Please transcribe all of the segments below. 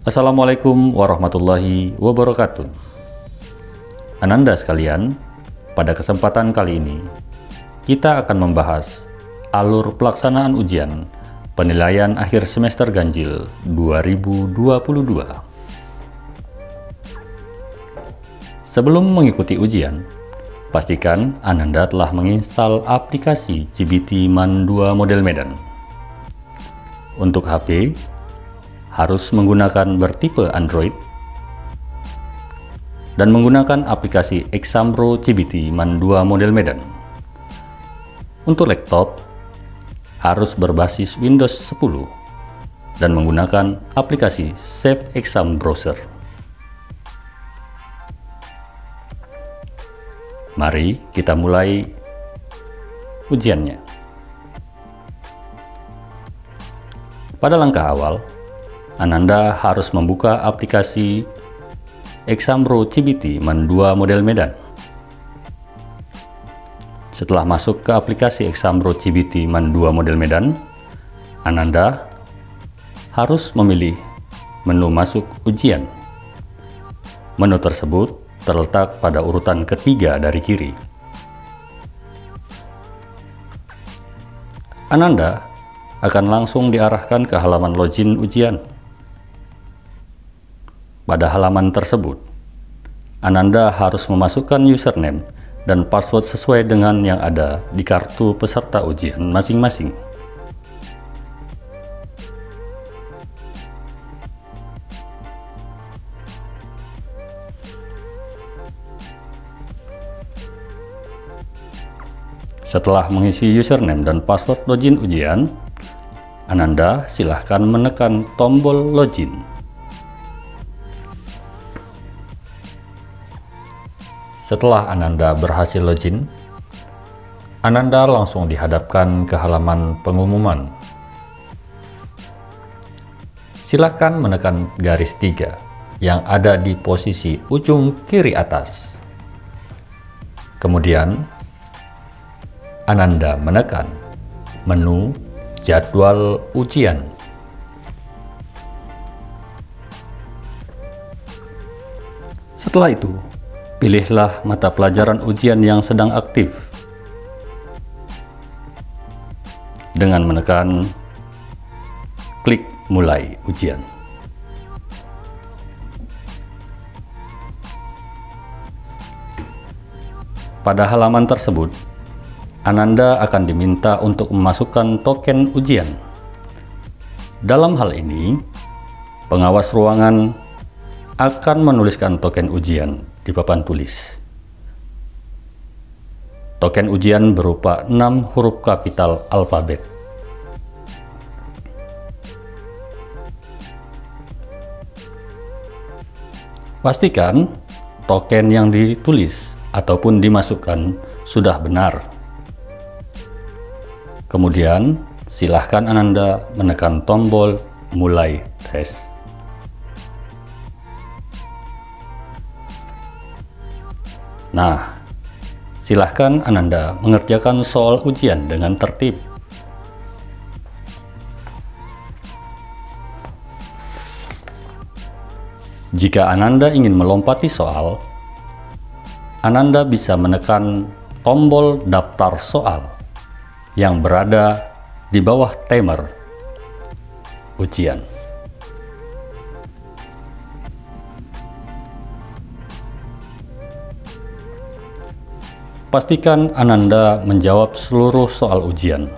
Assalamualaikum warahmatullahi wabarakatuh. Ananda sekalian, pada kesempatan kali ini kita akan membahas alur pelaksanaan ujian penilaian akhir semester ganjil 2022. Sebelum mengikuti ujian, pastikan Ananda telah menginstal aplikasi CBT Man 2 model Medan. Untuk HP, harus menggunakan bertipe Android dan menggunakan aplikasi Examro CBT Man 2 model Medan. Untuk laptop, harus berbasis Windows 10 dan menggunakan aplikasi Save Exam Browser. Mari kita mulai ujiannya. Pada langkah awal, Ananda harus membuka aplikasi Examro CBT Man 2 model Medan. Setelah masuk ke aplikasi Examro CBT Man 2 model Medan, Ananda harus memilih menu masuk ujian. Menu tersebut terletak pada urutan ketiga dari kiri. Ananda akan langsung diarahkan ke halaman login ujian. Pada halaman tersebut, Ananda harus memasukkan username dan password sesuai dengan yang ada di kartu peserta ujian masing-masing. Setelah mengisi username dan password login ujian, Ananda silahkan menekan tombol login. Setelah Ananda berhasil login, Ananda langsung dihadapkan ke halaman pengumuman. Silakan menekan garis tiga yang ada di posisi ujung kiri atas. Kemudian, Ananda menekan menu jadwal ujian. Setelah itu, Pilihlah mata pelajaran ujian yang sedang aktif. Dengan menekan klik mulai ujian. Pada halaman tersebut, Ananda akan diminta untuk memasukkan token ujian. Dalam hal ini, pengawas ruangan akan menuliskan token ujian di papan tulis. Token ujian berupa 6 huruf kapital alfabet. Pastikan token yang ditulis ataupun dimasukkan sudah benar. Kemudian, silahkan Ananda menekan tombol mulai tes. Nah, silahkan Ananda mengerjakan soal ujian dengan tertib. Jika Ananda ingin melompati soal, Ananda bisa menekan tombol daftar soal yang berada di bawah timer ujian. Pastikan Ananda menjawab seluruh soal ujian.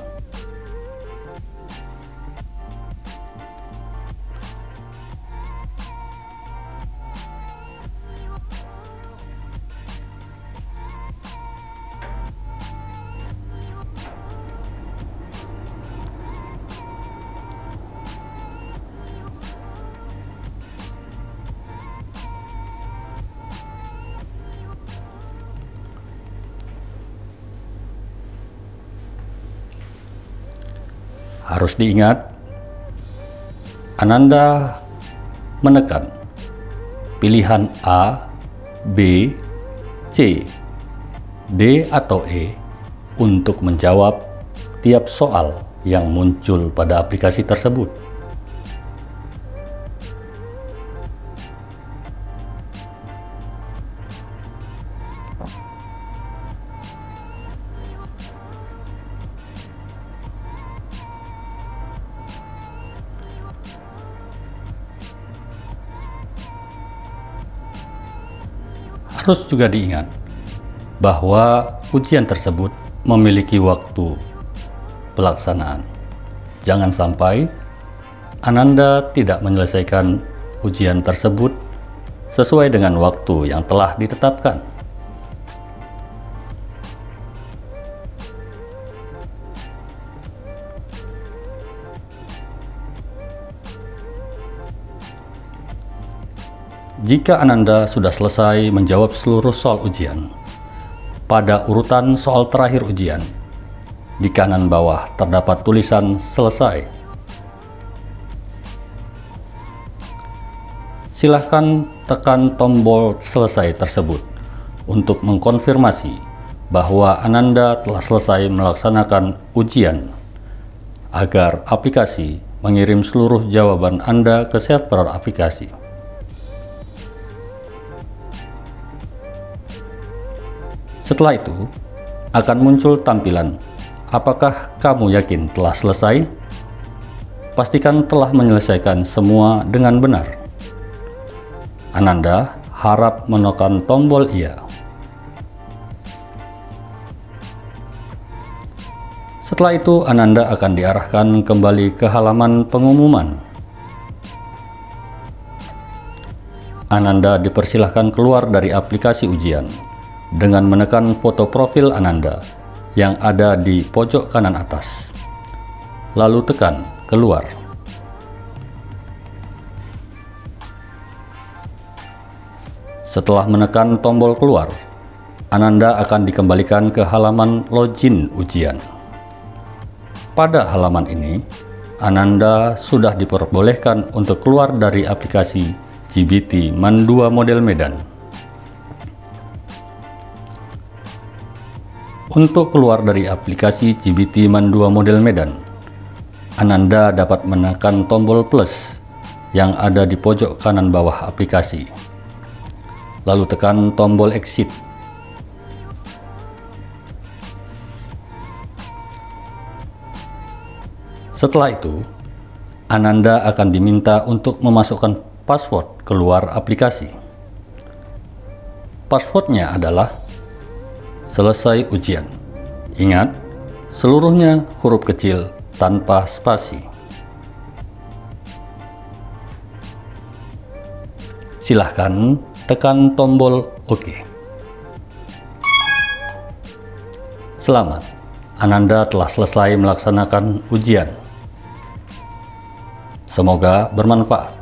Harus diingat, Ananda menekan pilihan A, B, C, D atau E untuk menjawab tiap soal yang muncul pada aplikasi tersebut. Harus juga diingat bahwa ujian tersebut memiliki waktu pelaksanaan. Jangan sampai Ananda tidak menyelesaikan ujian tersebut sesuai dengan waktu yang telah ditetapkan. Jika Ananda sudah selesai menjawab seluruh soal ujian, pada urutan soal terakhir ujian, di kanan bawah terdapat tulisan selesai. Silahkan tekan tombol selesai tersebut untuk mengkonfirmasi bahwa Ananda telah selesai melaksanakan ujian agar aplikasi mengirim seluruh jawaban Anda ke server aplikasi. Setelah itu, akan muncul tampilan apakah kamu yakin telah selesai? Pastikan telah menyelesaikan semua dengan benar. Ananda harap menekan tombol iya. Setelah itu, Ananda akan diarahkan kembali ke halaman pengumuman. Ananda dipersilahkan keluar dari aplikasi ujian dengan menekan foto profil Ananda yang ada di pojok kanan atas. Lalu tekan keluar. Setelah menekan tombol keluar, Ananda akan dikembalikan ke halaman login ujian. Pada halaman ini, Ananda sudah diperbolehkan untuk keluar dari aplikasi GBT Man 2 model Medan. Untuk keluar dari aplikasi GBT Man 2 model Medan, Ananda dapat menekan tombol plus yang ada di pojok kanan bawah aplikasi. Lalu tekan tombol exit. Setelah itu, Ananda akan diminta untuk memasukkan password keluar aplikasi. Passwordnya adalah Selesai ujian. Ingat, seluruhnya huruf kecil tanpa spasi. Silahkan tekan tombol OK. Selamat, Ananda telah selesai melaksanakan ujian. Semoga bermanfaat.